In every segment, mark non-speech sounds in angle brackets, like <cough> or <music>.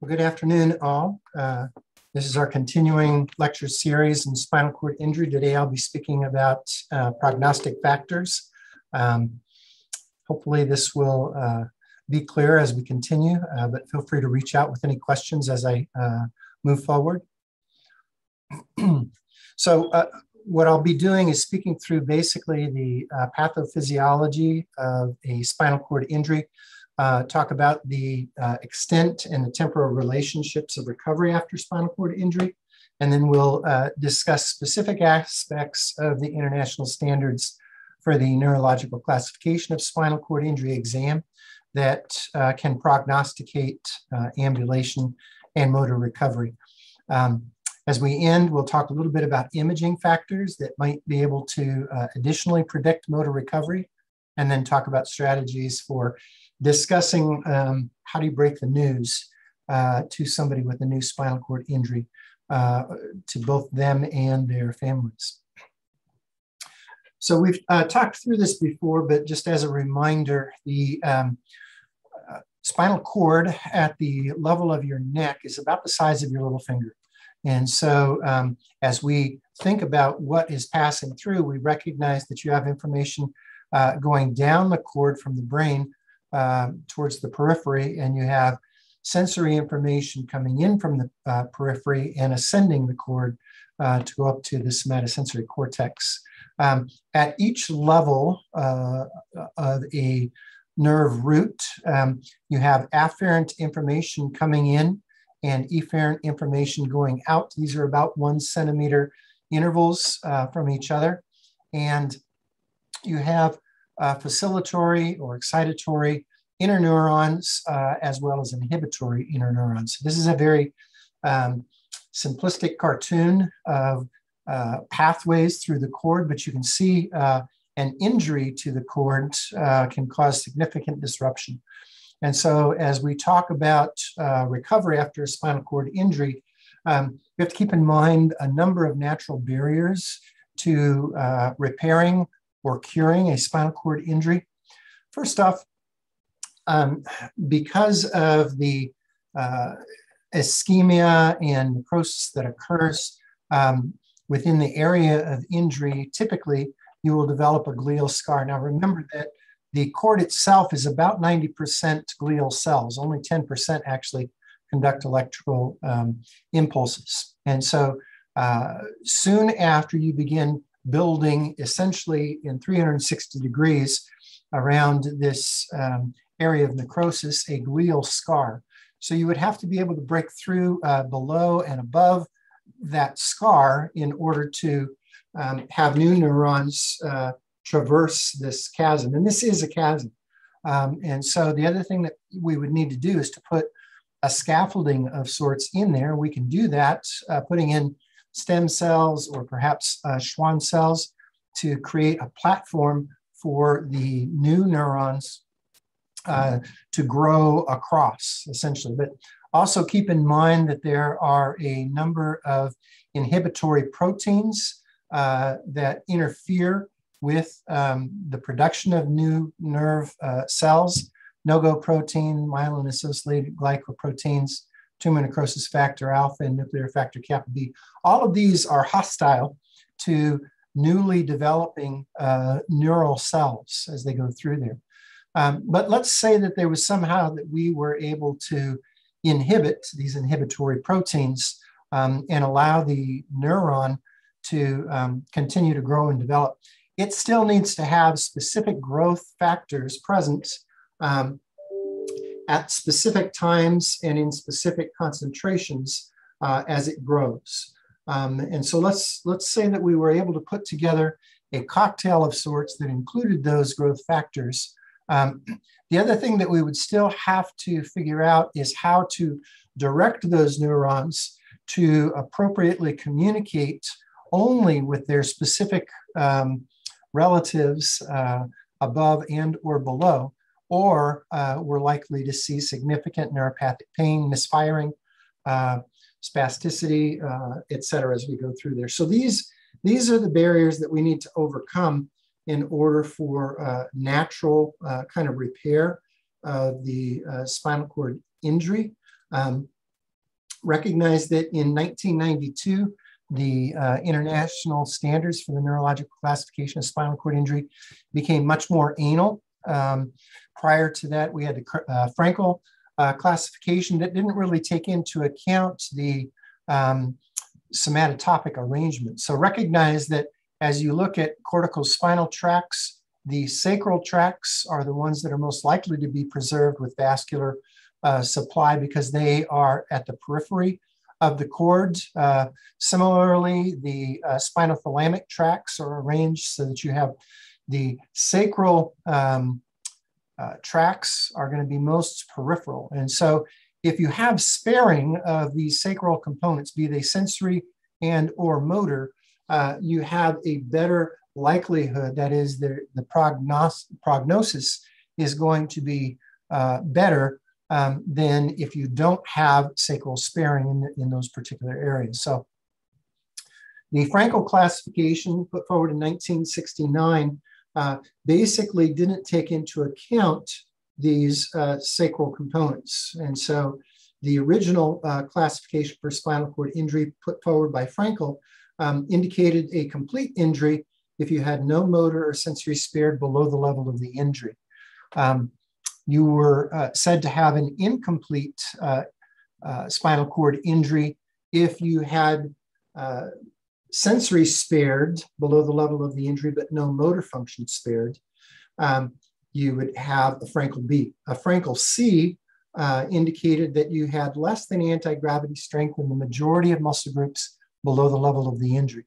Well, good afternoon, all. Uh, this is our continuing lecture series in spinal cord injury. Today, I'll be speaking about uh, prognostic factors. Um, hopefully, this will uh, be clear as we continue, uh, but feel free to reach out with any questions as I uh, move forward. <clears throat> so, uh, what I'll be doing is speaking through basically the pathophysiology of a spinal cord injury uh, talk about the uh, extent and the temporal relationships of recovery after spinal cord injury. And then we'll uh, discuss specific aspects of the international standards for the neurological classification of spinal cord injury exam that uh, can prognosticate uh, ambulation and motor recovery. Um, as we end, we'll talk a little bit about imaging factors that might be able to uh, additionally predict motor recovery, and then talk about strategies for discussing um, how do you break the news uh, to somebody with a new spinal cord injury uh, to both them and their families. So we've uh, talked through this before, but just as a reminder, the um, uh, spinal cord at the level of your neck is about the size of your little finger. And so um, as we think about what is passing through, we recognize that you have information uh, going down the cord from the brain uh, towards the periphery, and you have sensory information coming in from the uh, periphery and ascending the cord uh, to go up to the somatosensory cortex. Um, at each level uh, of a nerve root, um, you have afferent information coming in and efferent information going out. These are about one centimeter intervals uh, from each other. And you have uh, facilitatory or excitatory interneurons uh, as well as inhibitory interneurons. This is a very um, simplistic cartoon of uh, pathways through the cord, but you can see uh, an injury to the cord uh, can cause significant disruption. And so as we talk about uh, recovery after a spinal cord injury, um, we have to keep in mind a number of natural barriers to repairing or curing a spinal cord injury. First off, um, because of the uh, ischemia and necrosis that occurs um, within the area of injury, typically you will develop a glial scar. Now remember that the cord itself is about 90% glial cells, only 10% actually conduct electrical um, impulses. And so uh, soon after you begin building essentially in 360 degrees around this um, area of necrosis, a glial scar. So you would have to be able to break through uh, below and above that scar in order to um, have new neurons uh, traverse this chasm. And this is a chasm. Um, and so the other thing that we would need to do is to put a scaffolding of sorts in there. We can do that uh, putting in stem cells or perhaps uh, Schwann cells to create a platform for the new neurons uh, to grow across, essentially. But also keep in mind that there are a number of inhibitory proteins uh, that interfere with um, the production of new nerve uh, cells, NOGO protein, myelin-associated glycoproteins, tumor necrosis factor alpha, and nuclear factor kappa B. All of these are hostile to newly developing uh, neural cells as they go through there. Um, but let's say that there was somehow that we were able to inhibit these inhibitory proteins um, and allow the neuron to um, continue to grow and develop. It still needs to have specific growth factors present um, at specific times and in specific concentrations uh, as it grows. Um, and so let's, let's say that we were able to put together a cocktail of sorts that included those growth factors um, the other thing that we would still have to figure out is how to direct those neurons to appropriately communicate only with their specific um, relatives uh, above and or below, or uh, we're likely to see significant neuropathic pain, misfiring, uh, spasticity, uh, et cetera, as we go through there. So these, these are the barriers that we need to overcome in order for uh, natural uh, kind of repair of the uh, spinal cord injury. Um, recognize that in 1992, the uh, international standards for the neurological classification of spinal cord injury became much more anal. Um, prior to that, we had the uh, Frankel uh, classification that didn't really take into account the um, somatotopic arrangement. So recognize that as you look at cortical spinal tracts, the sacral tracts are the ones that are most likely to be preserved with vascular uh, supply because they are at the periphery of the cord. Uh, similarly, the uh, spinothalamic tracts are arranged so that you have the sacral um, uh, tracts are going to be most peripheral. And so if you have sparing of these sacral components, be they sensory and or motor, uh, you have a better likelihood, that is the, the prognos prognosis is going to be uh, better um, than if you don't have sacral sparing in, in those particular areas. So the Frankel classification put forward in 1969 uh, basically didn't take into account these uh, sacral components. And so the original uh, classification for spinal cord injury put forward by Frankel um, indicated a complete injury if you had no motor or sensory spared below the level of the injury. Um, you were uh, said to have an incomplete uh, uh, spinal cord injury if you had sensory spared below the level of the injury, but no motor function spared. Um, you would have a Frankel B. A Frankel C uh, indicated that you had less than anti-gravity strength in the majority of muscle groups below the level of the injury.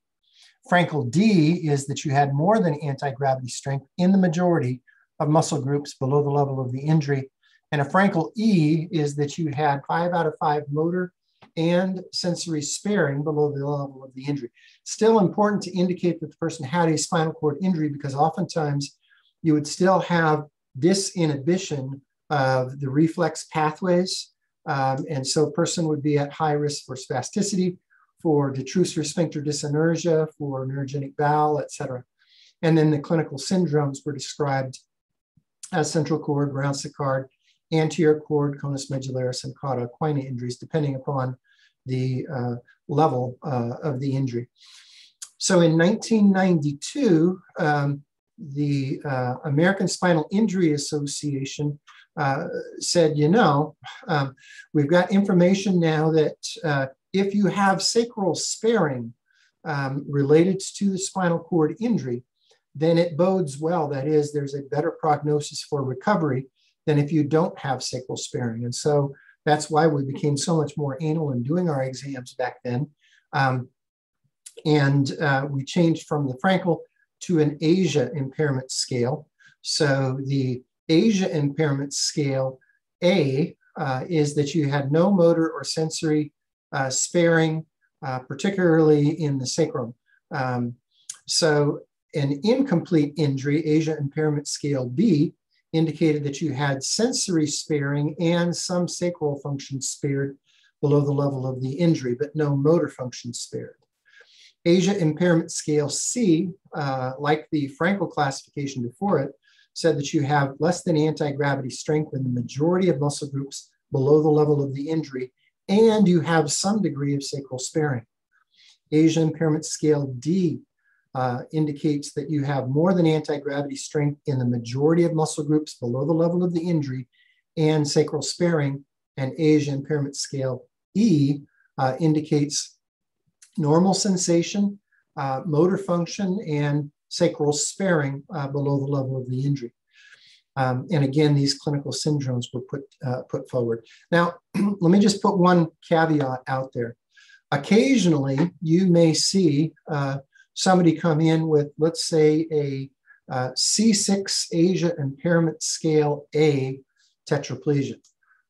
Frankel D is that you had more than anti-gravity strength in the majority of muscle groups below the level of the injury. And a Frankel E is that you had five out of five motor and sensory sparing below the level of the injury. Still important to indicate that the person had a spinal cord injury because oftentimes you would still have disinhibition of the reflex pathways. Um, and so a person would be at high risk for spasticity, for detrusor sphincter dyssynergia, for neurogenic bowel, et cetera. And then the clinical syndromes were described as central cord, Brown-Séquard, anterior cord, conus medullaris, and cauda equina injuries, depending upon the uh, level uh, of the injury. So in 1992, um, the uh, American Spinal Injury Association uh, said, you know, um, we've got information now that uh, if you have sacral sparing um, related to the spinal cord injury, then it bodes well. That is, there's a better prognosis for recovery than if you don't have sacral sparing. And so that's why we became so much more anal in doing our exams back then. Um, and uh, we changed from the Frankel to an ASIA impairment scale. So the ASIA impairment scale A uh, is that you had no motor or sensory uh, sparing, uh, particularly in the sacrum. Um, so an incomplete injury, ASIA impairment scale B, indicated that you had sensory sparing and some sacral function spared below the level of the injury, but no motor function spared. ASIA impairment scale C, uh, like the Frankel classification before it, said that you have less than anti-gravity strength in the majority of muscle groups below the level of the injury, and you have some degree of sacral sparing. ASIA impairment scale D uh, indicates that you have more than anti-gravity strength in the majority of muscle groups below the level of the injury and sacral sparing and ASIA impairment scale E uh, indicates normal sensation, uh, motor function, and sacral sparing uh, below the level of the injury. Um, and again, these clinical syndromes were put, uh, put forward. Now, <clears throat> let me just put one caveat out there. Occasionally, you may see uh, somebody come in with, let's say, a uh, C6 ASIA impairment scale A tetraplegia.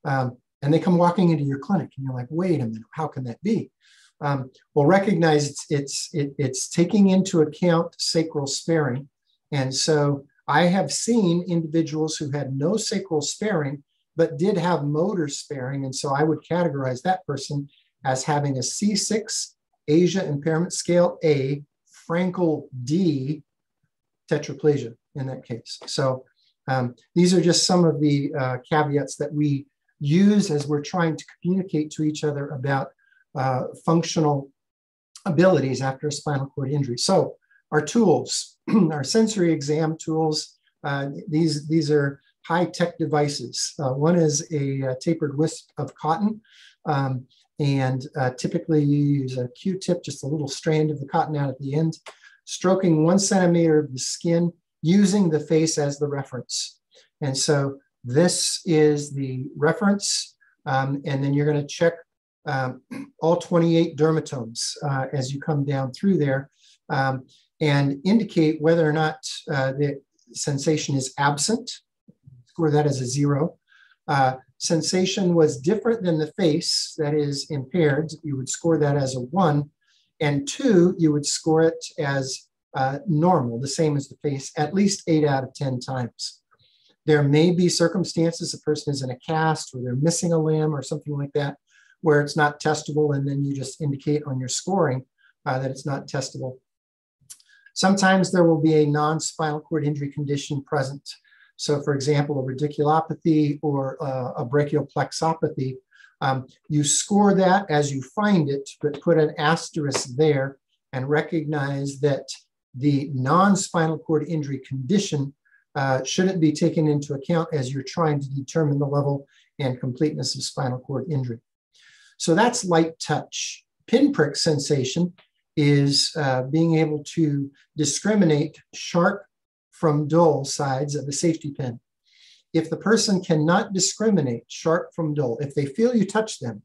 Um, and they come walking into your clinic and you're like, wait a minute, how can that be? Um, well, recognize it's, it's, it, it's taking into account sacral sparing. And so I have seen individuals who had no sacral sparing, but did have motor sparing. And so I would categorize that person as having a C6 ASIA impairment scale A Frankel D tetraplegia in that case. So um, these are just some of the uh, caveats that we use as we're trying to communicate to each other about uh, functional abilities after a spinal cord injury. So our tools, <clears throat> our sensory exam tools, uh, these, these are high-tech devices. Uh, one is a, a, tapered wisp of cotton. Um, and uh, typically you use a Q-tip, just a little strand of the cotton out at the end, stroking one centimeter of the skin using the face as the reference. And so this is the reference. Um, and then you're going to check um, all 28 dermatomes uh, as you come down through there um, and indicate whether or not uh, the sensation is absent. Score that as a zero. Uh, sensation was different than the face, that is impaired, you would score that as a one. And two, you would score it as uh, normal, the same as the face, at least eight out of 10 times. There may be circumstances a person is in a cast or they're missing a limb or something like that, where it's not testable, and then you just indicate on your scoring uh, that it's not testable. Sometimes there will be a non-spinal cord injury condition present. So for example, a radiculopathy or a brachial plexopathy, um, you score that as you find it, but put an asterisk there and recognize that the non-spinal cord injury condition uh, shouldn't be taken into account as you're trying to determine the level and completeness of spinal cord injury. So that's light touch. Pinprick sensation is uh, being able to discriminate sharp from dull sides of a safety pin. If the person cannot discriminate sharp from dull, if they feel you touch them,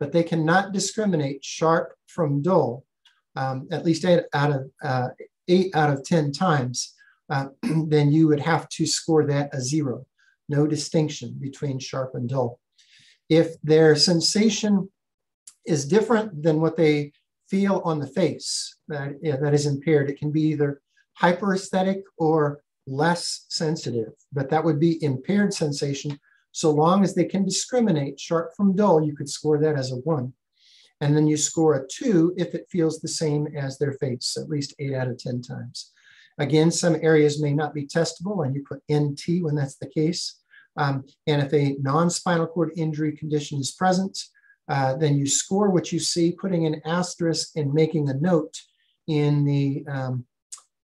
but they cannot discriminate sharp from dull, um, at least eight out of uh, eight out of 10 times, uh, <clears throat> then you would have to score that a zero. No distinction between sharp and dull. If their sensation is different than what they feel on the face that, yeah, that is impaired, it can be either hyperesthetic or less sensitive, but that would be impaired sensation. So long as they can discriminate sharp from dull, you could score that as a one. And then you score a two if it feels the same as their face, at least eight out of 10 times. Again, some areas may not be testable and you put NT when that's the case. Um, and if a non-spinal cord injury condition is present, uh, then you score what you see, putting an asterisk and making a note in the um,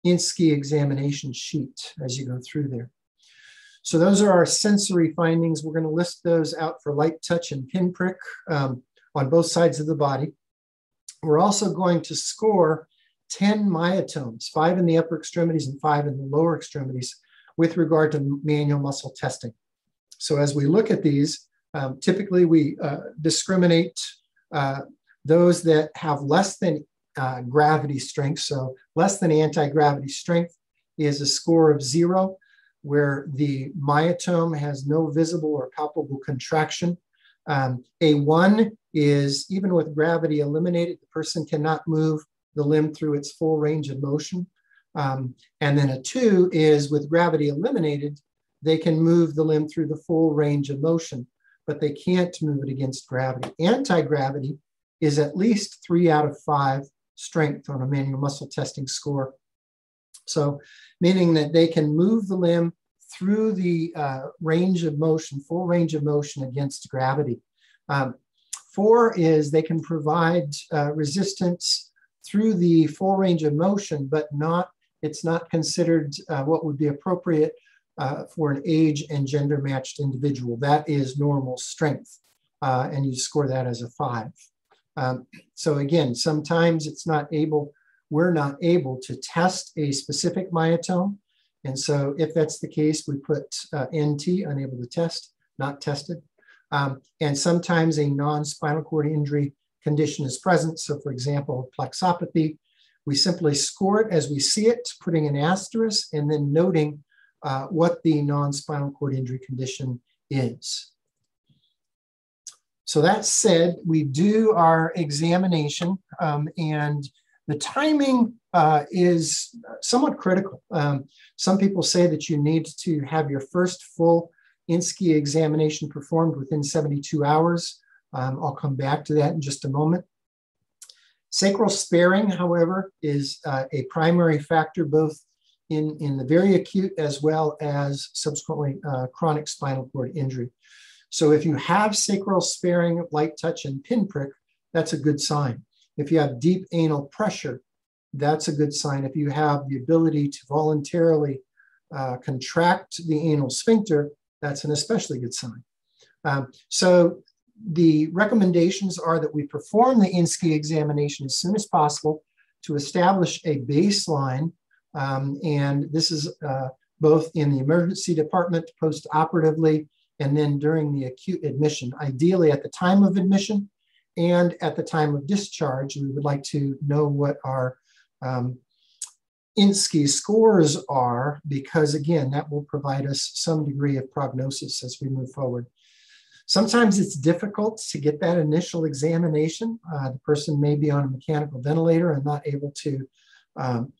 INSCE examination sheet as you go through there. So those are our sensory findings. We're going to list those out for light touch and pinprick um, on both sides of the body. We're also going to score 10 myotomes, five in the upper extremities and five in the lower extremities with regard to manual muscle testing. So as we look at these, um, typically we uh, discriminate uh, those that have less than uh, gravity strength. So less than anti-gravity strength is a score of zero, where the myotome has no visible or palpable contraction. Um, a one is even with gravity eliminated, the person cannot move the limb through its full range of motion. Um, and then a two is with gravity eliminated, they can move the limb through the full range of motion, but they can't move it against gravity. Anti-gravity is at least three out of five strength on a manual muscle testing score. So meaning that they can move the limb through the uh, range of motion, full range of motion against gravity. Um, four is they can provide uh, resistance through the full range of motion, but not it's not considered uh, what would be appropriate uh, for an age and gender matched individual. That is normal strength, uh, and you score that as a five. Um, so again, sometimes it's not able, we're not able to test a specific myotome. And so if that's the case, we put uh, NT, unable to test, not tested. Um, and sometimes a non-spinal cord injury condition is present. So for example, plexopathy, we simply score it as we see it, putting an asterisk and then noting uh, what the non-spinal cord injury condition is. So that said, we do our examination um, and the timing uh, is somewhat critical. Um, some people say that you need to have your first full INSCE examination performed within 72 hours. Um, I'll come back to that in just a moment. Sacral sparing, however, is uh, a primary factor both in, in the very acute as well as subsequently uh, chronic spinal cord injury. So if you have sacral sparing light touch and pinprick, that's a good sign. If you have deep anal pressure, that's a good sign. If you have the ability to voluntarily uh, contract the anal sphincter, that's an especially good sign. Um, so the recommendations are that we perform the INSCI examination as soon as possible to establish a baseline. Um, and this is uh, both in the emergency department post-operatively and then during the acute admission. Ideally at the time of admission and at the time of discharge, we would like to know what our um, scores are because again, that will provide us some degree of prognosis as we move forward. Sometimes it's difficult to get that initial examination. Uh, the person may be on a mechanical ventilator and not able to um,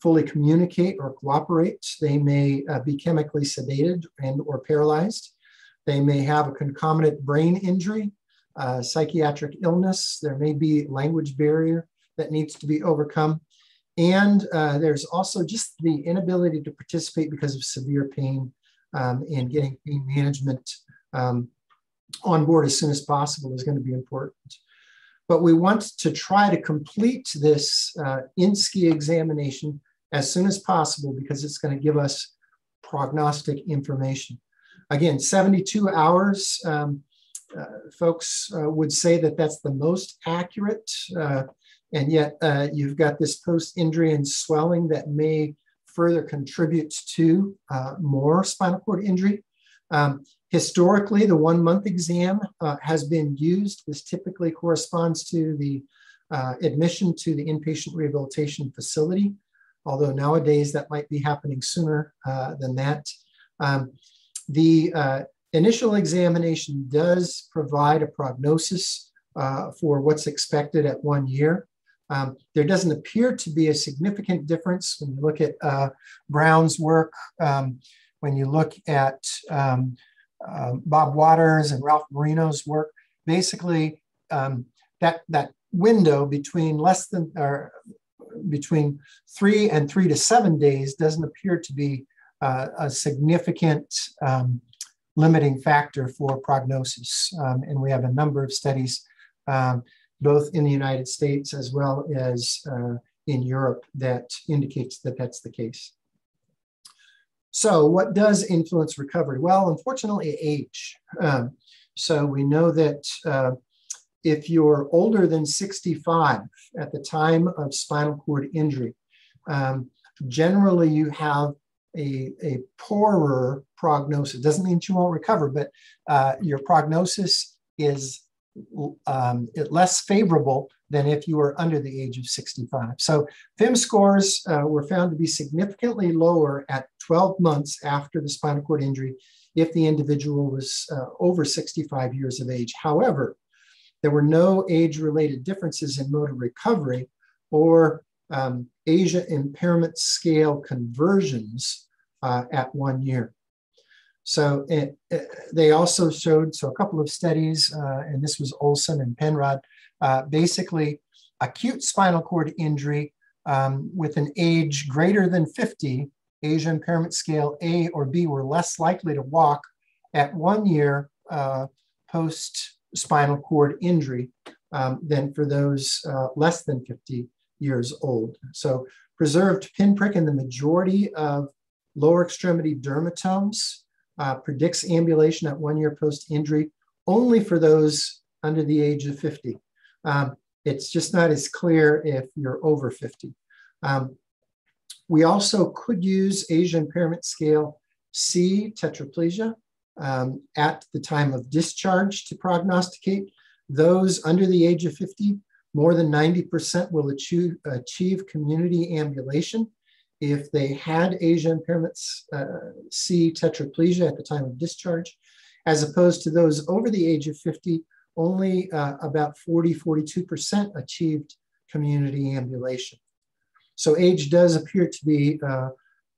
fully communicate or cooperate. They may uh, be chemically sedated and or paralyzed. They may have a concomitant brain injury, uh, psychiatric illness. There may be language barrier that needs to be overcome. And uh, there's also just the inability to participate because of severe pain um, and getting pain management um, on board as soon as possible is going to be important. But we want to try to complete this uh, INSCI examination as soon as possible because it's going to give us prognostic information. Again, 72 hours, um, uh, folks uh, would say that that's the most accurate, uh, and yet uh, you've got this post-injury and swelling that may further contribute to uh, more spinal cord injury. Um, Historically, the one month exam uh, has been used. This typically corresponds to the admission to the inpatient rehabilitation facility, although nowadays that might be happening sooner than that. Um, the uh, initial examination does provide a prognosis uh, for what's expected at one year. Um, there doesn't appear to be a significant difference when you look at uh, Brown's work, um, when you look at um, um, Bob Waters and Ralph Marino's work, basically um, that that window between less than or between three and three to seven days doesn't appear to be uh, a significant um, limiting factor for prognosis. Um, and we have a number of studies, um, both in the United States as well as uh, in Europe, that indicates that that's the case. So what does influence recovery? Well, unfortunately, age. Um, so we know that uh, if you're older than 65 at the time of spinal cord injury, um, generally you have a, a poorer prognosis. Doesn't mean you won't recover, but uh, your prognosis is um, less favorable than if you were under the age of 65. So FIM scores uh, were found to be significantly lower at 12 months after the spinal cord injury if the individual was uh, over 65 years of age. However, there were no age-related differences in motor recovery or um, ASIA impairment scale conversions uh, at one year. So it, it, they also showed, so a couple of studies, uh, and this was Olson and Penrod, uh, basically acute spinal cord injury um, with an age greater than 50, ASIA impairment scale A or B were less likely to walk at one year uh, post spinal cord injury um, than for those uh, less than 50 years old. So preserved pinprick in the majority of lower extremity dermatomes uh, predicts ambulation at one year post injury only for those under the age of 50. Um, it's just not as clear if you're over 50. Um, we also could use ASIA impairment scale C tetraplegia um, at the time of discharge to prognosticate. Those under the age of 50, more than 90% will achieve, achieve community ambulation if they had ASIA impairments uh, C tetraplegia at the time of discharge, as opposed to those over the age of 50, only uh, about 40, 42% achieved community ambulation. So age does appear to be uh,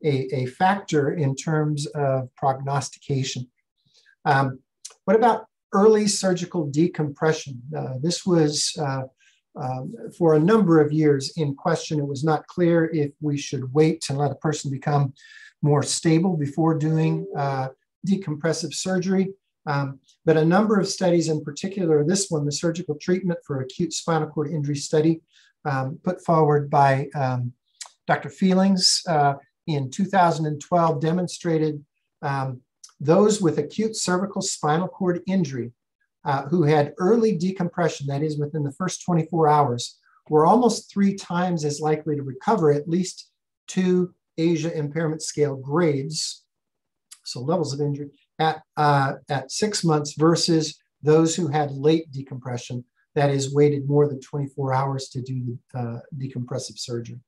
a, a, factor in terms of prognostication. Um, what about early surgical decompression? Uh, this was uh, um, for a number of years in question. It was not clear if we should wait to let a person become more stable before doing uh, decompressive surgery. Um, but a number of studies, in particular this one, the surgical treatment for acute spinal cord injury study, um, put forward by um, Dr. Fehlings uh, in 2012, demonstrated um, those with acute cervical spinal cord injury uh, who had early decompression, that is within the first 24 hours, were almost three times as likely to recover at least two ASIA impairment scale grades, so levels of injury, at, uh, at six months versus those who had late decompression, that is, waited more than 24 hours to do the uh, decompressive surgery.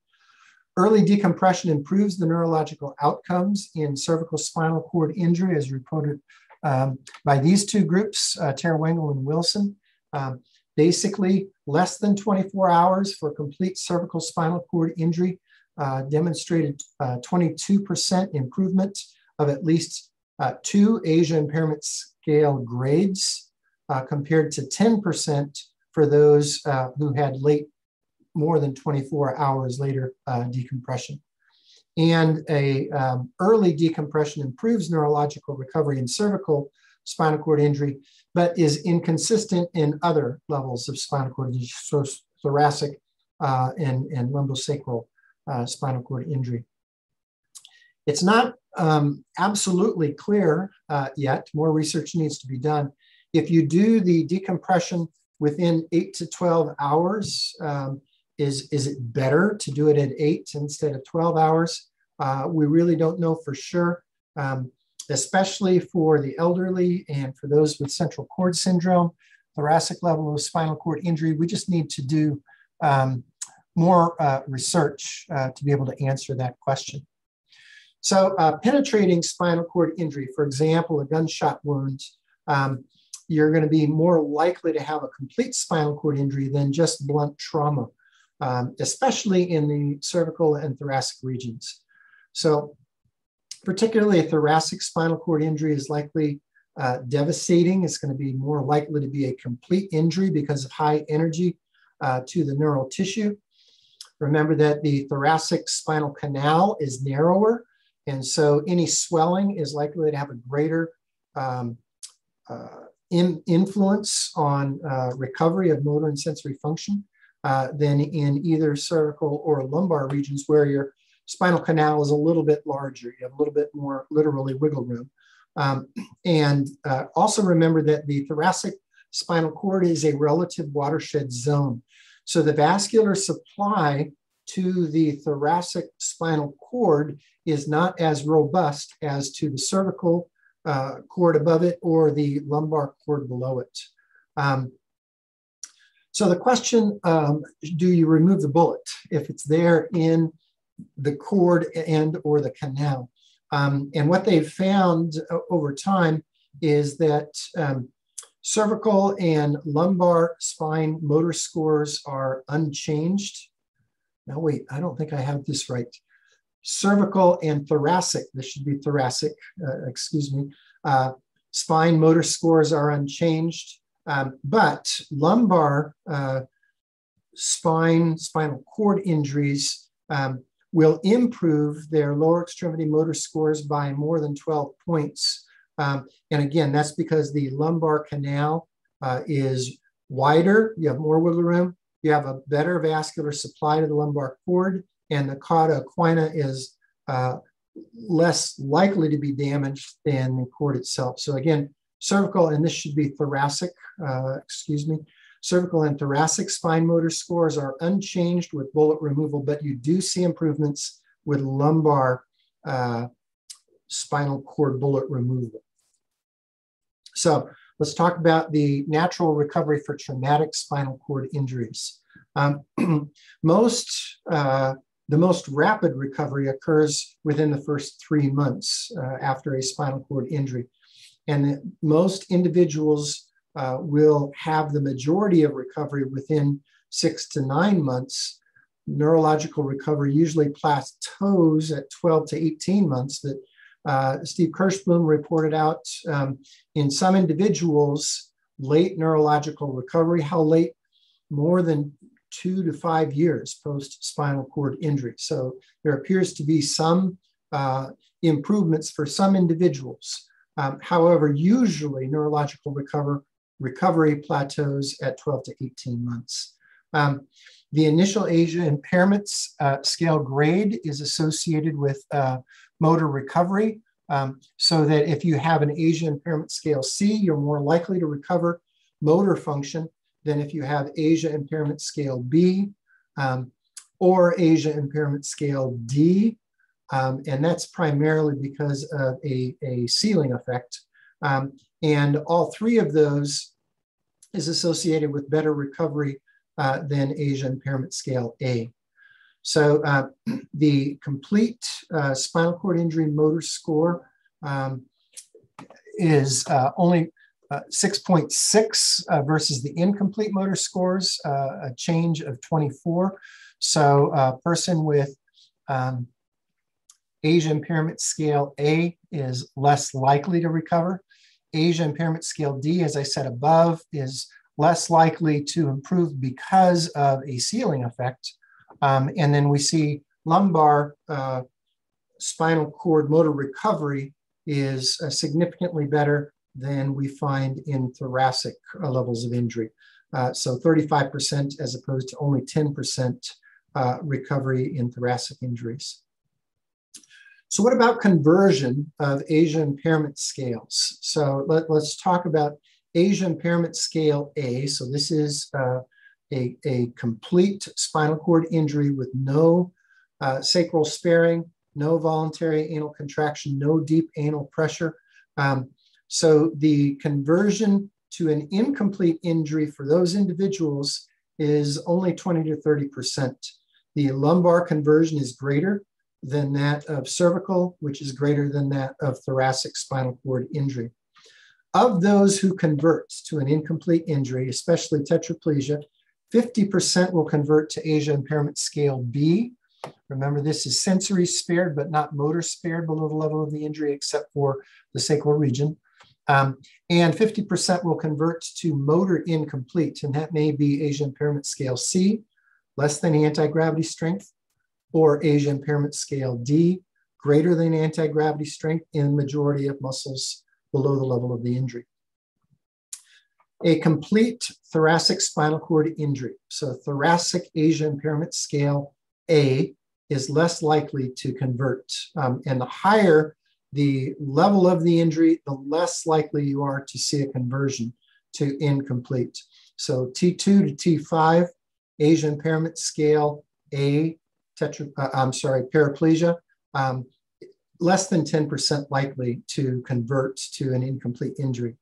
Early decompression improves the neurological outcomes in cervical spinal cord injury, as reported um, by these two groups, uh, Terawinkel and Wilson. Um, basically, less than 24 hours for complete cervical spinal cord injury uh, demonstrated 22% uh, improvement of at least uh, two ASIA impairment scale grades uh, compared to 10% for those uh, who had late, more than 24 hours later decompression. And a um, early decompression improves neurological recovery in cervical spinal cord injury, but is inconsistent in other levels of spinal cord injury, so thoracic uh, and, and lumbosacral uh, spinal cord injury. It's not um, absolutely clear uh, yet, more research needs to be done. If you do the decompression within eight to 12 hours, um, is, is it better to do it at eight instead of 12 hours? Uh, we really don't know for sure, um, especially for the elderly and for those with central cord syndrome, thoracic level of spinal cord injury. We just need to do um, more uh, research uh, to be able to answer that question. So uh, penetrating spinal cord injury, for example, a gunshot wound, um, you're going to be more likely to have a complete spinal cord injury than just blunt trauma, um, especially in the cervical and thoracic regions. So particularly a thoracic spinal cord injury is likely uh, devastating. It's going to be more likely to be a complete injury because of high energy uh, to the neural tissue. Remember that the thoracic spinal canal is narrower, and so any swelling is likely to have a greater um, uh, in influence on uh, recovery of motor and sensory function uh, than in either cervical or lumbar regions where your spinal canal is a little bit larger. You have a little bit more literally wiggle room. Um, and uh, also remember that the thoracic spinal cord is a relative watershed zone. So the vascular supply to the thoracic spinal cord is not as robust as to the cervical uh, cord above it or the lumbar cord below it. Um, so the question, um, do you remove the bullet if it's there in the cord and or the canal? Um, and what they've found over time is that um, cervical and lumbar spine motor scores are unchanged now wait, I don't think I have this right. Cervical and thoracic, this should be thoracic, uh, excuse me. Uh, spine motor scores are unchanged, um, but lumbar uh, spine, spinal cord injuries um, will improve their lower extremity motor scores by more than 12 points. Um, and again, that's because the lumbar canal uh, is wider, you have more wiggle room, you have a better vascular supply to the lumbar cord, and the cauda equina is uh, less likely to be damaged than the cord itself. So again, cervical, and this should be thoracic, uh, excuse me, cervical and thoracic spine motor scores are unchanged with bullet removal, but you do see improvements with lumbar uh, spinal cord bullet removal. So Let's talk about the natural recovery for traumatic spinal cord injuries. Um, <clears throat> most, uh, the most rapid recovery occurs within the first three months uh, after a spinal cord injury. And most individuals uh, will have the majority of recovery within six to nine months. Neurological recovery usually plateaus at 12 to 18 months, that uh, Steve Kirshblum reported out um, in some individuals late neurological recovery. How late? More than two to five years post spinal cord injury. So there appears to be some uh, improvements for some individuals. Um, however, usually neurological recover, recovery plateaus at 12 to 18 months. Um, the initial ASIA impairments uh, scale grade is associated with uh, motor recovery, um, so that if you have an ASIA impairment scale C, you're more likely to recover motor function than if you have ASIA impairment scale B um, or ASIA impairment scale D. Um, and that's primarily because of a, a ceiling effect. Um, and all three of those is associated with better recovery uh, than ASIA impairment scale A. So uh, <clears throat> the complete uh, spinal cord injury motor score um, is uh, only 6.6 uh, uh, versus the incomplete motor scores, a change of 24. So a person with um, ASIA impairment scale A is less likely to recover. ASIA impairment scale D, as I said above, is less likely to improve because of a ceiling effect. Um, and then we see lumbar uh, spinal cord motor recovery is uh, significantly better than we find in thoracic uh, levels of injury. Uh, so 35% as opposed to only 10% uh, recovery in thoracic injuries. So what about conversion of Asian impairment scales? So let, us talk about Asian impairment scale A. So this is uh, a, a complete spinal cord injury with no uh, sacral sparing, no voluntary anal contraction, no deep anal pressure. Um, so the conversion to an incomplete injury for those individuals is only 20 to 30%. The lumbar conversion is greater than that of cervical, which is greater than that of thoracic spinal cord injury. Of those who convert to an incomplete injury, especially tetraplegia, 50% will convert to ASIA impairment scale B. Remember, this is sensory spared, but not motor spared below the level of the injury, except for the sacral region. Um, and 50% will convert to motor incomplete, and that may be ASIA impairment scale C, less than anti-gravity strength, or ASIA impairment scale D, greater than anti-gravity strength in majority of muscles below the level of the injury. A complete thoracic spinal cord injury, so thoracic ASIA impairment scale A is less likely to convert. Um, and the higher the level of the injury, the less likely you are to see a conversion to incomplete. So T2 to T5, ASIA impairment scale A, tetra, uh, I'm sorry, paraplegia, um, less than 10% likely to convert to an incomplete injury.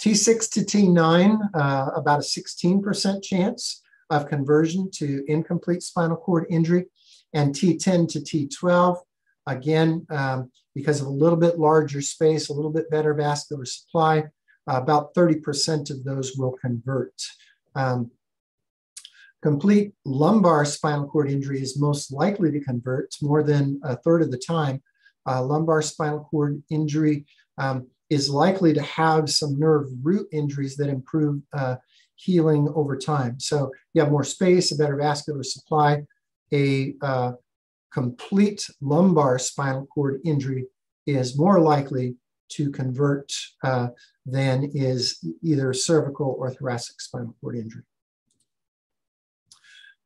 T6 to T9, uh, about a 16% chance of conversion to incomplete spinal cord injury. And T10 to T12, again, um, because of a little bit larger space, a little bit better vascular supply, uh, about 30% of those will convert. Um, complete lumbar spinal cord injury is most likely to convert more than a third of the time. Uh, lumbar spinal cord injury um, is likely to have some nerve root injuries that improve uh, healing over time. So you have more space, a better vascular supply, a uh, complete lumbar spinal cord injury is more likely to convert uh, than is either cervical or thoracic spinal cord injury.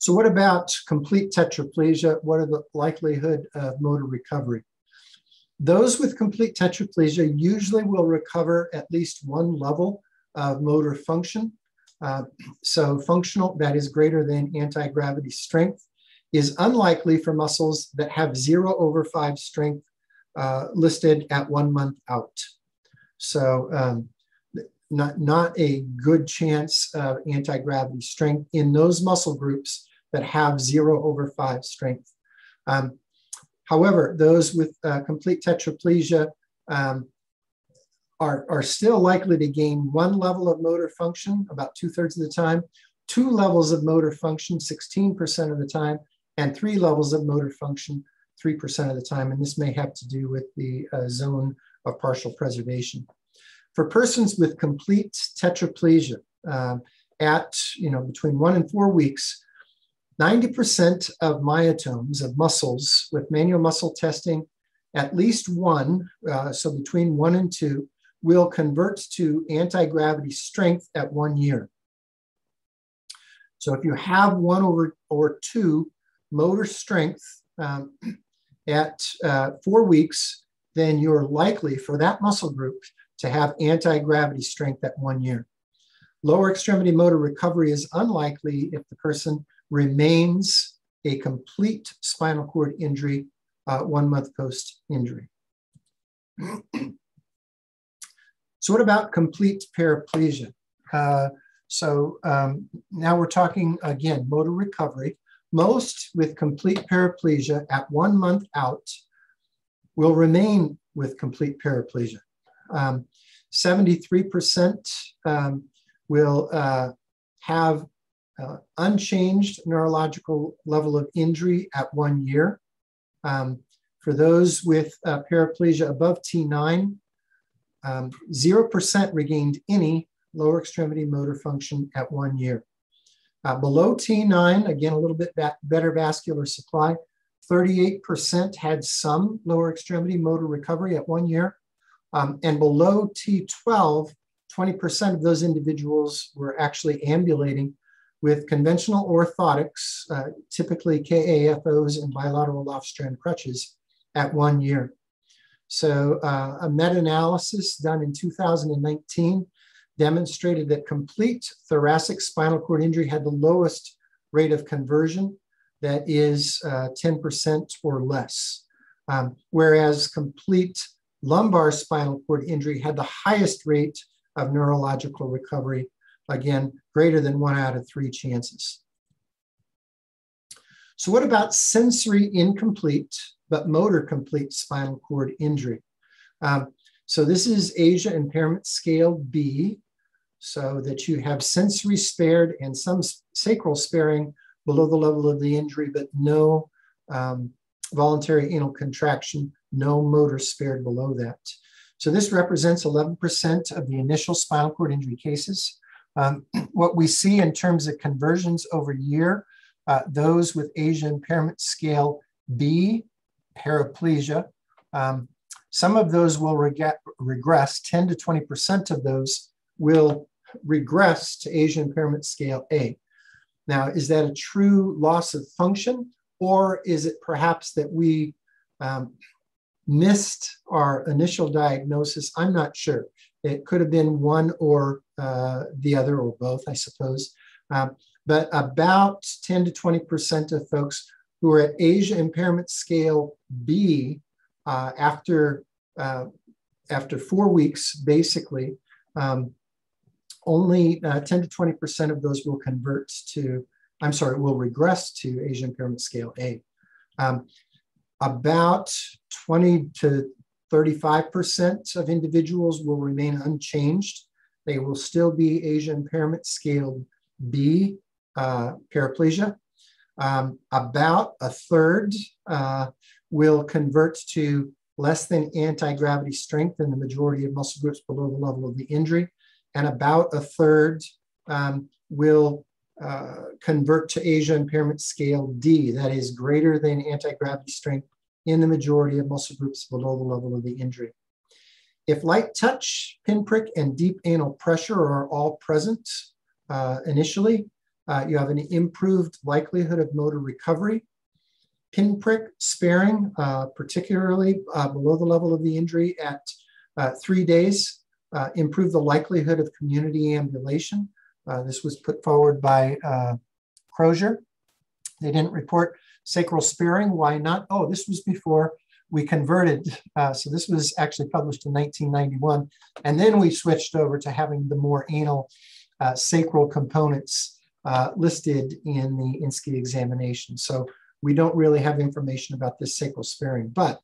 So what about complete tetraplegia? What are the likelihood of motor recovery? Those with complete tetraplegia usually will recover at least one level of motor function. Uh, so functional, that is greater than anti-gravity strength, is unlikely for muscles that have zero over five strength uh, listed at one month out. So um, not, not a good chance of anti-gravity strength in those muscle groups that have zero over five strength. Um, However, those with uh, complete tetraplegia um, are, are still likely to gain one level of motor function about two thirds of the time, two levels of motor function 16% of the time, and three levels of motor function 3% of the time. And this may have to do with the uh, zone of partial preservation. For persons with complete tetraplegia uh, at you know between one and four weeks, 90% of myotomes of muscles with manual muscle testing, at least one, uh, so between one and two, will convert to anti-gravity strength at one year. So if you have one over or two motor strength um, at uh, four weeks, then you're likely for that muscle group to have anti-gravity strength at one year. Lower extremity motor recovery is unlikely if the person remains a complete spinal cord injury uh, one month post injury. <clears throat> so what about complete paraplegia? Uh, so um, now we're talking again, motor recovery. Most with complete paraplegia at one month out will remain with complete paraplegia. 73% um, um, will uh, have uh, unchanged neurological level of injury at one year. Um, for those with uh, paraplegia above T9, 0% um, regained any lower extremity motor function at one year. Uh, below T9, again, a little bit better vascular supply, 38% had some lower extremity motor recovery at one year. Um, and below T12, 20% of those individuals were actually ambulating with conventional orthotics, uh, typically KAFOs and bilateral Lofstrand crutches at one year. So uh, a meta-analysis done in 2019 demonstrated that complete thoracic spinal cord injury had the lowest rate of conversion, that is 10% uh, or less. Um, whereas complete lumbar spinal cord injury had the highest rate of neurological recovery, again, greater than one out of three chances. So what about sensory incomplete, but motor complete spinal cord injury? Um, so this is ASIA impairment scale B, so that you have sensory spared and some sacral sparing below the level of the injury, but no um, voluntary anal contraction, no motor spared below that. So this represents 11% of the initial spinal cord injury cases. Um, <clears throat> what we see in terms of conversions over year, uh, those with ASIA impairment scale B, paraplegia, um, some of those will regress, 10 to 20% of those will regress to ASIA impairment scale A. Now, is that a true loss of function, or is it perhaps that we um, missed our initial diagnosis? I'm not sure. It could have been one or uh, the other, or both, I suppose. Um, but about 10 to 20% of folks who are at ASIA impairment scale B uh, after, uh, after four weeks, basically, um, only uh, 10 to 20% of those will convert to, I'm sorry, will regress to ASIA impairment scale A. Um, about 20 to 35% of individuals will remain unchanged. They will still be ASIA impairment scale B uh, paraplegia. Um, about a third uh, will convert to less than anti-gravity strength in the majority of muscle groups below the level of the injury and about a third um, will uh, convert to ASIA impairment scale D, that is greater than anti-gravity strength in the majority of muscle groups below the level of the injury. If light touch, pinprick, and deep anal pressure are all present uh, initially, uh, you have an improved likelihood of motor recovery. Pinprick sparing, uh, particularly uh, below the level of the injury at uh, three days, uh, improve the likelihood of community ambulation. This was put forward by Crozier. They didn't report sacral sparing. Why not? Oh, this was before we converted. Uh, so this was actually published in 1991. And then we switched over to having the more anal uh, sacral components uh, listed in the INSCI examination. So we don't really have information about this sacral sparing, but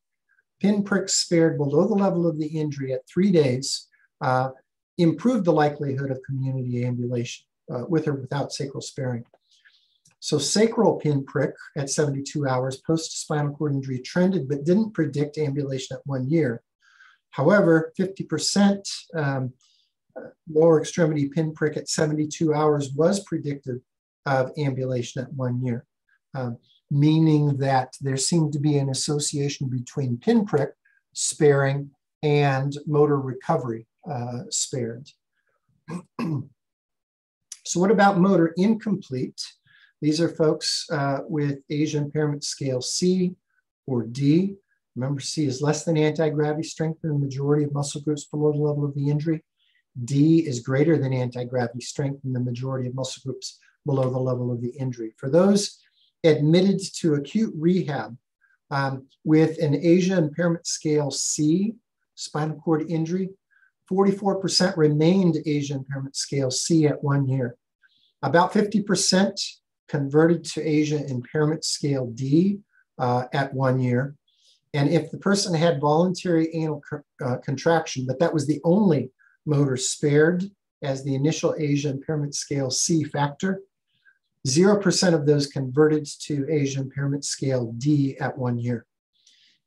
pinpricks spared below the level of the injury at three days uh, improved the likelihood of community ambulation uh, with or without sacral sparing. So sacral pinprick at 72 hours post spinal cord injury trended, but didn't predict ambulation at one year. However, 50% um, lower extremity pinprick at 72 hours was predictive of ambulation at one year, um, meaning that there seemed to be an association between pinprick sparing and motor recovery uh, spared. <clears throat> so what about motor incomplete? These are folks uh, with Asia impairment scale C or D. Remember, C is less than anti-gravity strength in the majority of muscle groups below the level of the injury. D is greater than anti-gravity strength in the majority of muscle groups below the level of the injury. For those admitted to acute rehab um, with an Asia impairment scale C, spinal cord injury, 44% remained Asia impairment scale C at one year. About 50% converted to Asia impairment scale D uh, at one year. And if the person had voluntary anal uh, contraction, but that was the only motor spared as the initial Asia impairment scale C factor, 0% of those converted to Asia impairment scale D at one year.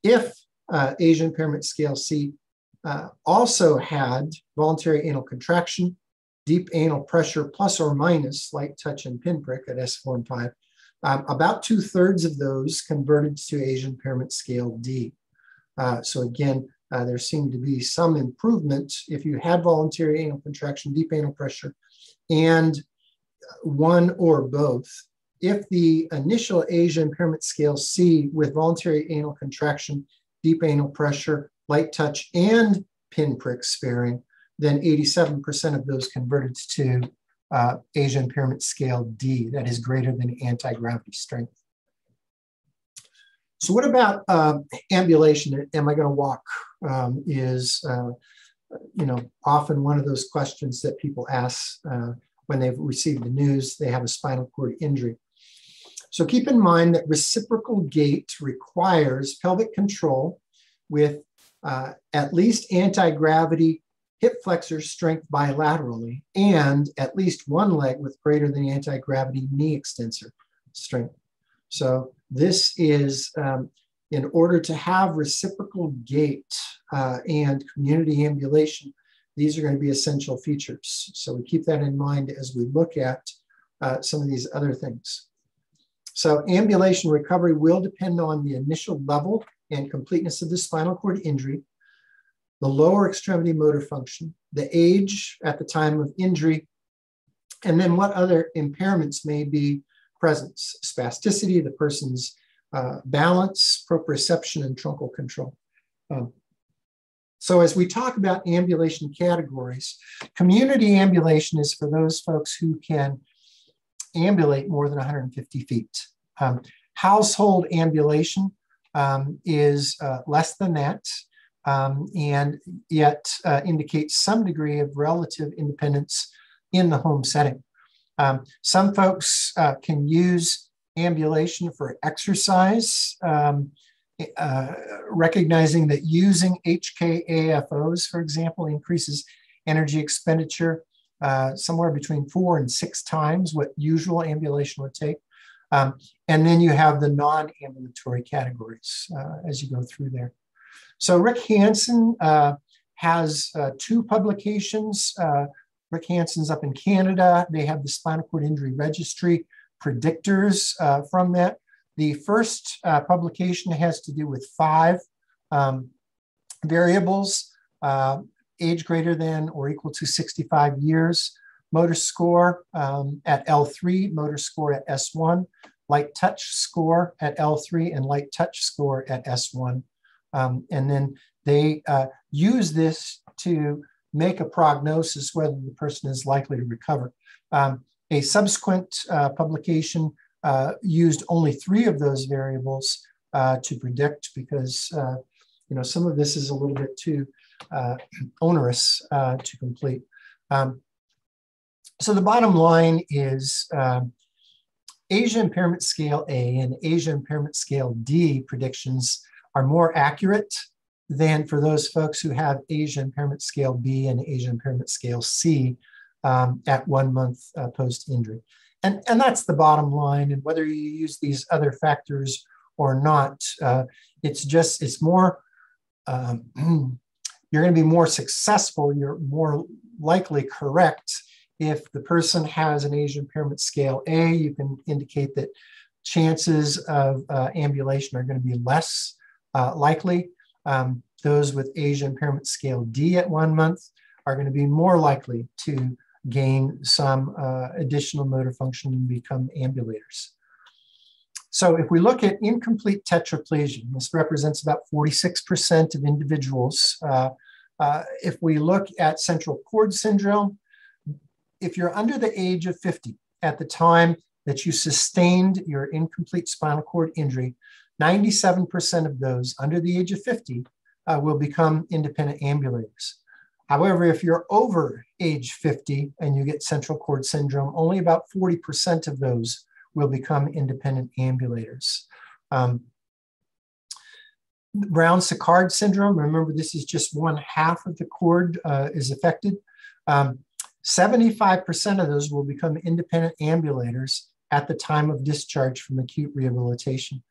If uh, Asia impairment scale C uh, also had voluntary anal contraction, deep anal pressure plus or minus light touch and pinprick at S4 and 5, um, about two thirds of those converted to Asian impairment scale D. Uh, so again, uh, there seemed to be some improvement if you had voluntary anal contraction, deep anal pressure, and one or both. If the initial Asia impairment scale C with voluntary anal contraction, deep anal pressure, light touch, and pinprick sparing, then 87% of those converted to uh, impairment scale D, that is greater than anti-gravity strength. So what about uh, ambulation? Am I going to walk? Um, is uh, you know often one of those questions that people ask uh, when they've received the news they have a spinal cord injury. So keep in mind that reciprocal gait requires pelvic control with uh, at least anti-gravity hip flexor strength bilaterally and at least one leg with greater than anti-gravity knee extensor strength. So this is um, in order to have reciprocal gait uh, and community ambulation, these are going to be essential features. So we keep that in mind as we look at uh, some of these other things. So ambulation recovery will depend on the initial level and completeness of the spinal cord injury, the lower extremity motor function, the age at the time of injury, and then what other impairments may be present, spasticity, the person's uh, balance, proprioception, and truncal control. Um, so as we talk about ambulation categories, community ambulation is for those folks who can ambulate more than 150 feet. Um, household ambulation um, is uh, less than that um, and yet uh, indicates some degree of relative independence in the home setting. Um, some folks uh, can use ambulation for exercise. Um, uh, recognizing that using HKAFOs, for example, increases energy expenditure uh, somewhere between four and six times what usual ambulation would take. Um, and then you have the non-ambulatory categories uh, as you go through there. So Rick Hansen uh, has uh, two publications. Uh, Rick Hansen's up in Canada. They have the spinal cord injury registry predictors from that. The first uh, publication has to do with five um, variables, uh, age greater than or equal to 65 years, motor score um, at L3, motor score at S1, light touch score at L3, and light touch score at S1. Um, and then they uh, use this to make a prognosis whether the person is likely to recover. Um, a subsequent uh, publication uh, used only three of those variables uh, to predict because uh, you know some of this is a little bit too uh, onerous to complete. Um, so the bottom line is um, Asia impairment scale A and Asia impairment scale D predictions are more accurate than for those folks who have Asia impairment scale B and Asia impairment scale C um, at one month uh, post injury. And, and that's the bottom line. And whether you use these other factors or not, uh, it's just, it's more, um, <clears throat> you're going to be more successful, you're more likely correct if the person has an Asia impairment scale A, you can indicate that chances of uh, ambulation are going to be less uh, likely. Um, those with ASIA impairment scale D at one month are going to be more likely to gain some uh, additional motor function and become ambulators. So if we look at incomplete tetraplegia, this represents about 46% of individuals. Uh, uh, if we look at central cord syndrome, if you're under the age of 50 at the time that you sustained your incomplete spinal cord injury, 97% of those under the age of 50 uh, will become independent ambulators. However, if you're over age 50 and you get central cord syndrome, only about 40% of those will become independent ambulators. Um, Brown-Séquard syndrome, remember this is just one half of the cord uh, is affected. 75% um, of those will become independent ambulators at the time of discharge from acute rehabilitation.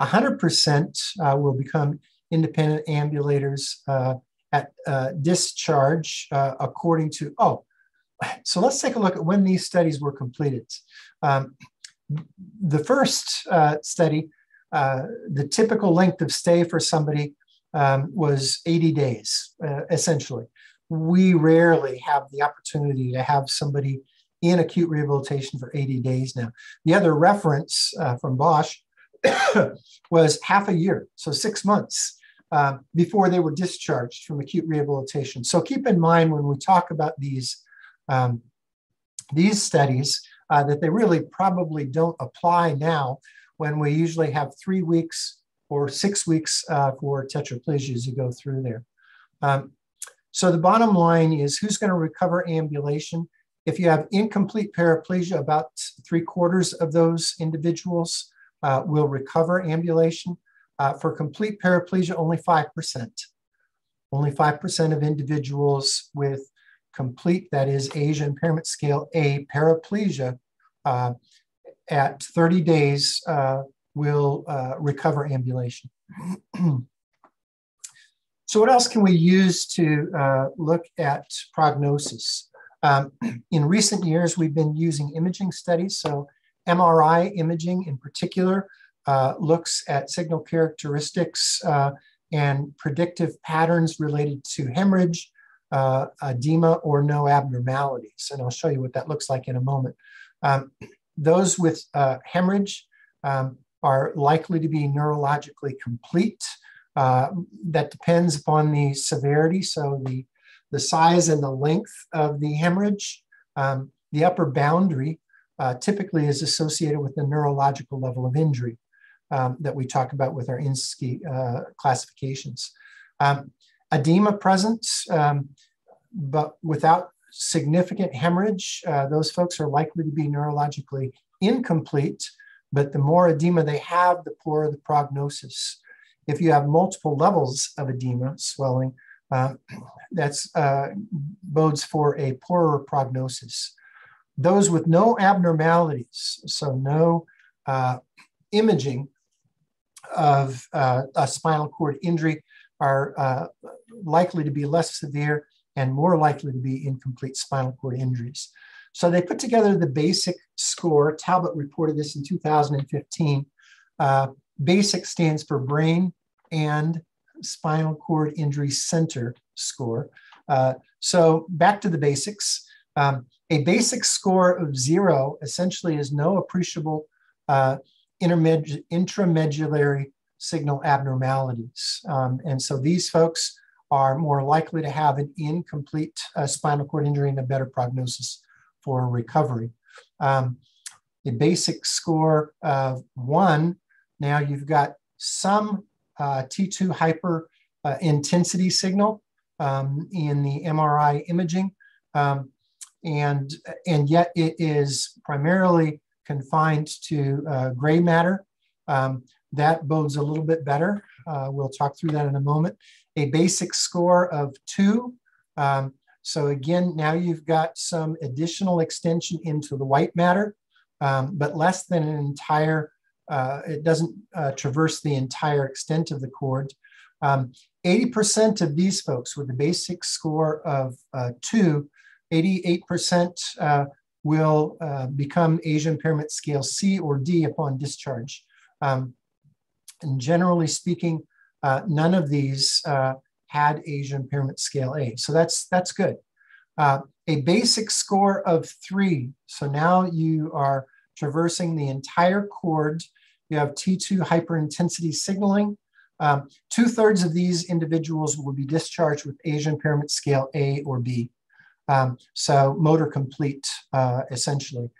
100% uh, will become independent ambulators uh, at uh, discharge uh, according to, oh, so let's take a look at when these studies were completed. Um, the first uh, study, the typical length of stay for somebody um, was 80 days, essentially. We rarely have the opportunity to have somebody in acute rehabilitation for 80 days now. The other reference uh, from Bosch <coughs> was half a year, so six months. Uh, before they were discharged from acute rehabilitation. So keep in mind when we talk about these, um, these studies uh, that they really probably don't apply now when we usually have three weeks or six weeks uh, for tetraplegia as you go through there. Um, so the bottom line is who's going to recover ambulation? If you have incomplete paraplegia, about three quarters of those individuals uh, will recover ambulation. Uh, for complete paraplegia, only 5%. Only 5% of individuals with complete, that is ASIA impairment scale A paraplegia uh, at 30 days uh, will uh, recover ambulation. <clears throat> so what else can we use to uh, look at prognosis? Um, <clears throat> in recent years, we've been using imaging studies. So MRI imaging in particular uh, looks at signal characteristics uh, and predictive patterns related to hemorrhage, uh, edema, or no abnormalities. And I'll show you what that looks like in a moment. Um, those with uh, hemorrhage um, are likely to be neurologically complete. Uh, that depends upon the severity. So the, the size and the length of the hemorrhage, um, the upper boundary uh, typically is associated with the neurological level of injury um, that we talk about with our INSCI uh, classifications. Um, edema presence, um, but without significant hemorrhage, uh, those folks are likely to be neurologically incomplete, but the more edema they have, the poorer the prognosis. If you have multiple levels of edema, swelling, uh, that's uh, bodes for a poorer prognosis. Those with no abnormalities, so no uh, imaging of uh, a spinal cord injury are uh, likely to be less severe and more likely to be incomplete spinal cord injuries. So they put together the basic score. Talbott reported this in 2015. Uh, basic stands for brain and spinal cord injury center score. Uh, so back to the basics. Um, a basic score of zero essentially is no appreciable uh, intramedullary signal abnormalities. Um, and so these folks are more likely to have an incomplete uh, spinal cord injury and a better prognosis for recovery. Um, a basic score of one, now you've got some uh, T2 hyper uh, intensity signal um, in the MRI imaging. Um, and, and yet it is primarily confined to uh, gray matter. Um, that bodes a little bit better. Uh, we'll talk through that in a moment. A basic score of two. Um, so again, now you've got some additional extension into the white matter, um, but less than an entire, uh, it doesn't uh, traverse the entire extent of the cord. 80% um, of these folks with a basic score of uh, two, 88% will uh, become ASIA impairment scale C or D upon discharge. Um, and generally speaking, uh, none of these uh, had Asia impairment scale A. So that's, that's good. Uh, a basic score of three. So now you are traversing the entire cord. You have T2 hyperintensity signaling. Um, Two thirds of these individuals will be discharged with Asia impairment scale A or B. Um, so motor complete, uh, essentially.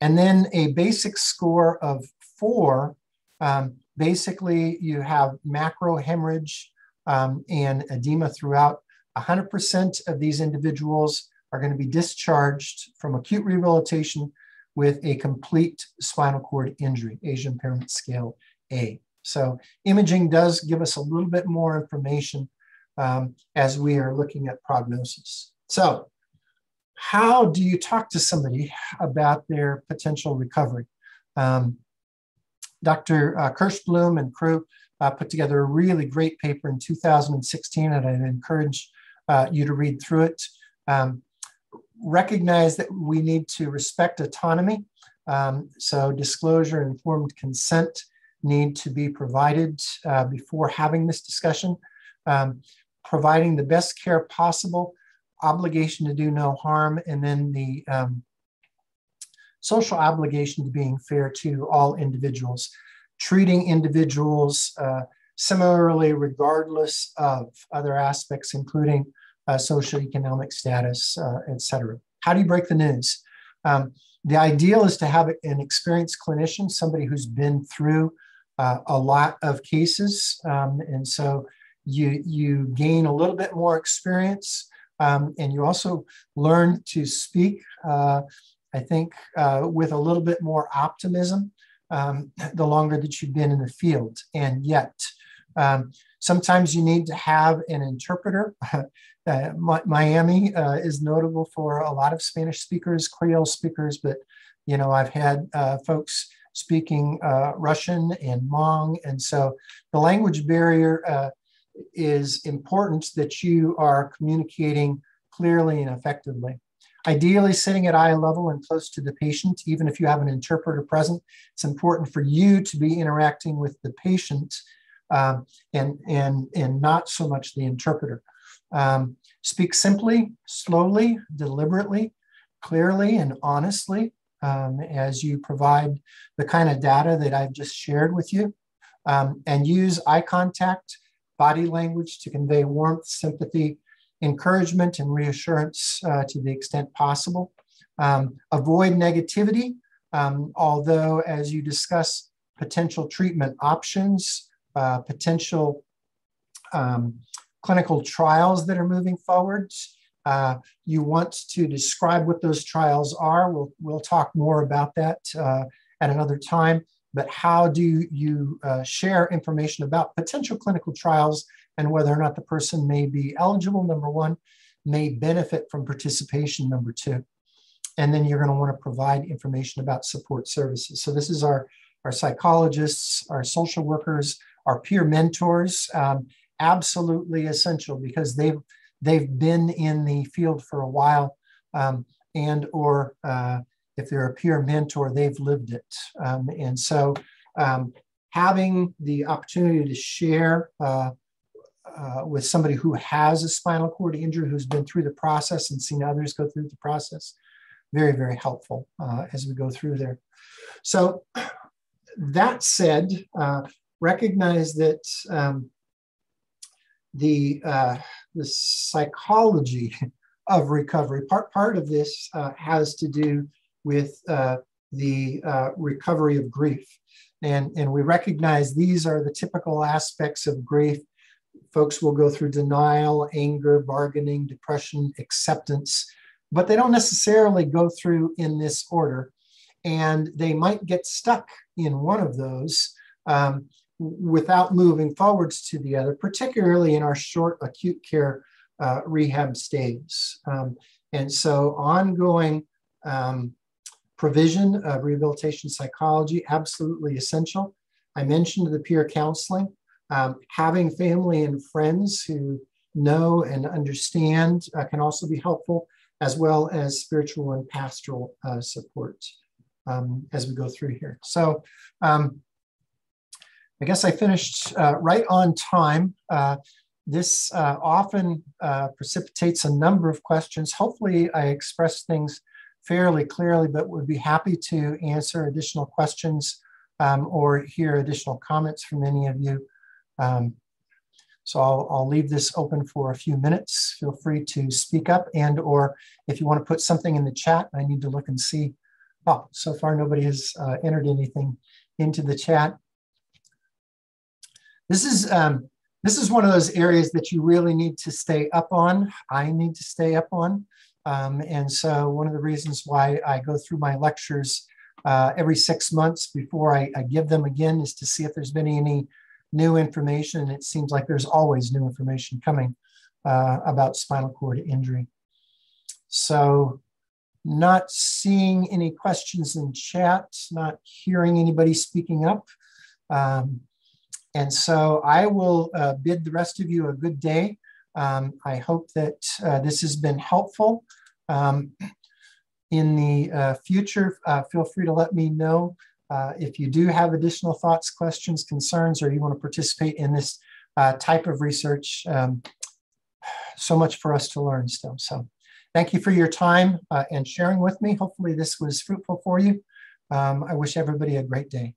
And then a basic score of four. Um, basically, you have macro hemorrhage um, and edema throughout. 100% of these individuals are going to be discharged from acute rehabilitation with a complete spinal cord injury, Asia impairment scale A. So imaging does give us a little bit more information um, as we are looking at prognosis. So how do you talk to somebody about their potential recovery? Um, Dr. Uh, Kirshblum and crew uh, put together a really great paper in 2016, and I'd encourage uh, you to read through it. Um, recognize that we need to respect autonomy. Um, so disclosure and informed consent need to be provided uh, before having this discussion. Um, providing the best care possible, obligation to do no harm, and then the um, social obligation to being fair to all individuals, treating individuals uh, similarly regardless of other aspects, including uh, socioeconomic status, uh, et cetera. How do you break the news? Um, the ideal is to have an experienced clinician, somebody who's been through uh, a lot of cases. Um, and so you, you gain a little bit more experience um, and you also learn to speak, uh, I think, uh, with a little bit more optimism um, the longer that you've been in the field. And yet, um, sometimes you need to have an interpreter. <laughs> Uh, Miami uh, is notable for a lot of Spanish speakers, Creole speakers, but you know I've had uh, folks speaking uh, Russian and Hmong. And so the language barrier is important that you are communicating clearly and effectively. Ideally, sitting at eye level and close to the patient, even if you have an interpreter present, it's important for you to be interacting with the patient um, and, and, and not so much the interpreter. Um, speak simply, slowly, deliberately, clearly, and honestly um, as you provide the kind of data that I've just shared with you. Um, and use eye contact, body language to convey warmth, sympathy, encouragement, and reassurance uh, to the extent possible. Um, avoid negativity, um, although as you discuss potential treatment options, uh, potential um, clinical trials that are moving forward, uh, you want to describe what those trials are. We'll, we'll talk more about that uh, at another time. But how do you uh, share information about potential clinical trials and whether or not the person may be eligible, number one, may benefit from participation, number two. And then you're going to want to provide information about support services. So this is our, our psychologists, our social workers, our peer mentors, um, absolutely essential because they've they've been in the field for a while um, and or uh, if they're a peer mentor, they've lived it. Um, and so um, having the opportunity to share uh, uh, with somebody who has a spinal cord injury, who's been through the process and seen others go through the process, very, very helpful uh, as we go through there. So that said, uh, recognize that um, the uh, the psychology of recovery. Part, part of this uh, has to do with uh, the uh, recovery of grief. And, and we recognize these are the typical aspects of grief. Folks will go through denial, anger, bargaining, depression, acceptance, but they don't necessarily go through in this order. And they might get stuck in one of those. Um, without moving forwards to the other, particularly in our short acute care uh, rehab stays. Um, and so ongoing um, provision of rehabilitation psychology, absolutely essential. I mentioned the peer counseling, um, having family and friends who know and understand uh, can also be helpful, as well as spiritual and pastoral uh, support um, as we go through here. So um, I guess I finished uh, right on time. Uh, this uh, often uh, precipitates a number of questions. Hopefully I expressed things fairly clearly, but would be happy to answer additional questions um, or hear additional comments from any of you. Um, so I'll, I'll, leave this open for a few minutes. Feel free to speak up and or if you want to put something in the chat, I need to look and see. Oh, so far nobody has uh, entered anything into the chat. This is um, this is one of those areas that you really need to stay up on. I need to stay up on. Um, and so one of the reasons why I go through my lectures uh, every six months before I, I, give them again is to see if there's been any new information. And it seems like there's always new information coming uh, about spinal cord injury. So not seeing any questions in chat, not hearing anybody speaking up. Um, and so I will uh, bid the rest of you a good day. Um, I hope that uh, this has been helpful. Um, in the uh, future, uh, feel free to let me know uh, if you do have additional thoughts, questions, concerns, or you want to participate in this uh, type of research. Um, so much for us to learn still. So thank you for your time and sharing with me. Hopefully this was fruitful for you. Um, I wish everybody a great day.